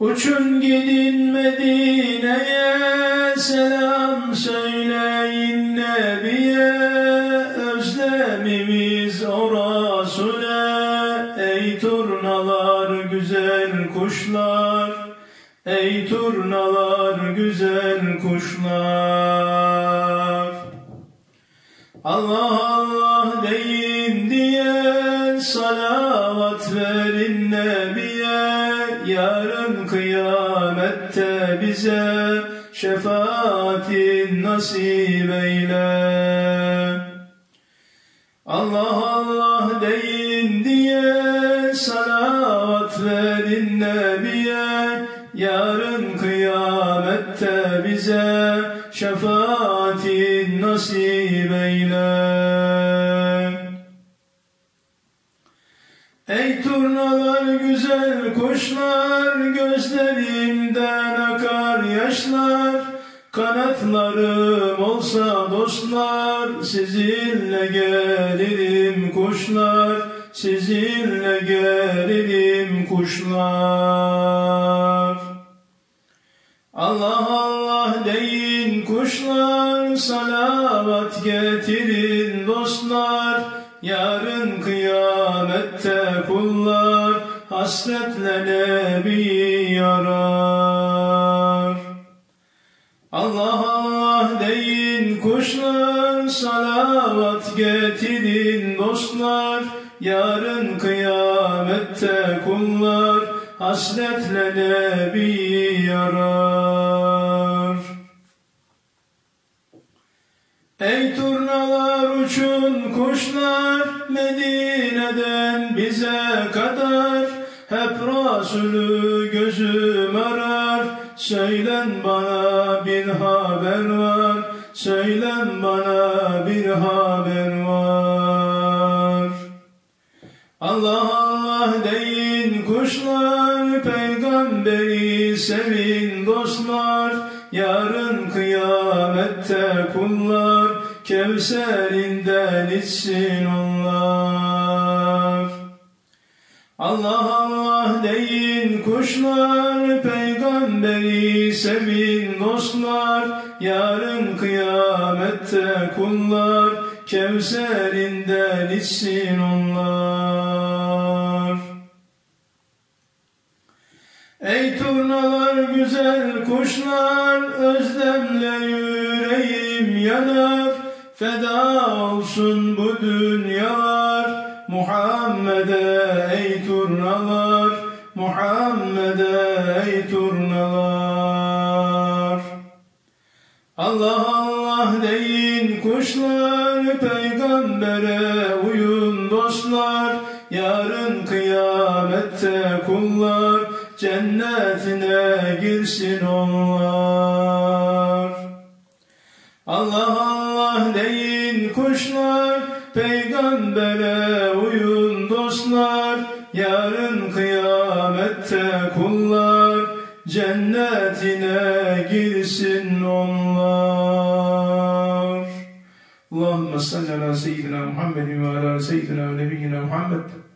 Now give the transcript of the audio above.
Uçun gidin Medine'ye selam söyleyin Nebiye. Özlemimiz o Rasule. Ey turnalar güzel kuşlar. Ey turnalar güzel kuşlar. Allah Allah deyin verin Nebiye yarın kıyamette bize şefaatin nasip eyle. Allah Allah deyin diye salavat verin Nebiye yarın kıyamette bize şefaatin nasip eyle. Ey turnalar güzel kuşlar gözlerimden akar yaşlar. Kanatlarım olsa dostlar sizinle gelirim kuşlar. Sizinle gelirim kuşlar. Allah Allah deyin kuşlar salavat getirin dostlar. Yarın kıyamette kullar hasretle nebi yarar. Allah Allah deyin kuşlar salavat getirin dostlar. Yarın kıyamette kullar hasretle nebi yarar. Ey turnalar uçun kuşlar Medine'den bize kadar. Hep Resulü gözüm arar Söylen bana bir haber var. Söylen bana bir haber var. Allah Allah deyin kuşlar Peygamberi sevin dostlar. Yarın kullar Kevserinden içsin onlar. Allah Allah deyin kuşlar Peygamberi sevin dostlar. Yarın kıyamette kullar Kevserinden içsin onlar. Ey turnalar güzel kuşlar özlemle yanar feda olsun bu dünyalar. Muhammed'e ey turnalar Muhammed'e ey turnalar. Allah Allah deyin kuşlar peygambere uyun dostlar. Yarın kıyamette kullar cennetine girsin onlar. Allah Allah deyin kuşlar, peygambere uyun dostlar, yarın kıyamette kullar, cennetine girsin onlar. Allahümme salli ala seyyidina Muhammedin ve ala seyyidina nebiyyina Muhammed.